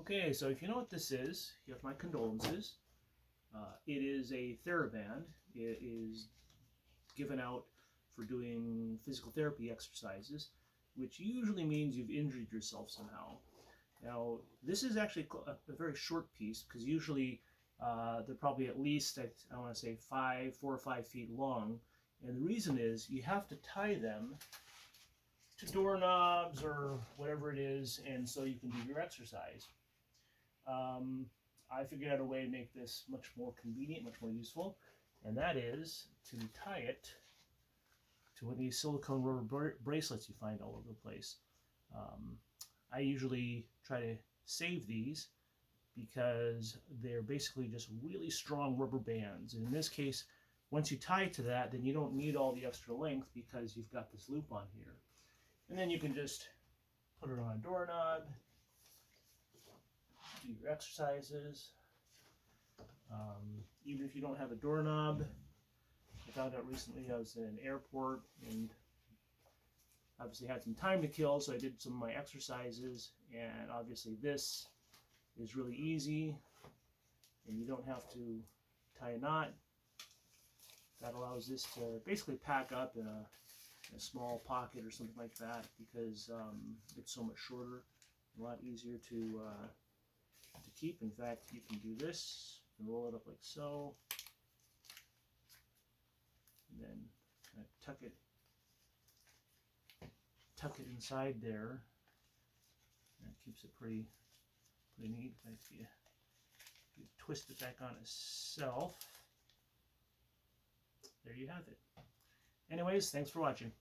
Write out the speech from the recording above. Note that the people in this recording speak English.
Okay, so if you know what this is, you have my condolences. Uh, it is a TheraBand. It is given out for doing physical therapy exercises, which usually means you've injured yourself somehow. Now, this is actually a, very short piece because usually uh, they're probably at least, I, I want to say, five, four or five feet long. And the reason is you have to tie them to doorknobs or whatever it is, and so you can do your exercise. Um, I figured out a way to make this much more convenient, much more useful, and that is to tie it to one of these silicone rubber bracelets you find all over the place. Um, I usually try to save these because they're basically just really strong rubber bands. In this case, once you tie it to that, then you don't need all the extra length because you've got this loop on here. And then you can just put it on a doorknob, do your exercises. Um, even if you don't have a doorknob, I found out recently I was in an airport and obviously had some time to kill, so I did some of my exercises, and obviously this is really easy, and you don't have to tie a knot. That allows this to basically pack up in a, in a small pocket or something like that because um, it's so much shorter, a lot easier to uh, to keep. In fact, you can do this and roll it up like so, and then kind of tuck it tuck it inside there. That keeps it pretty pretty neat. If you, if you twist it back on itself, there you have it. Anyways, thanks for watching.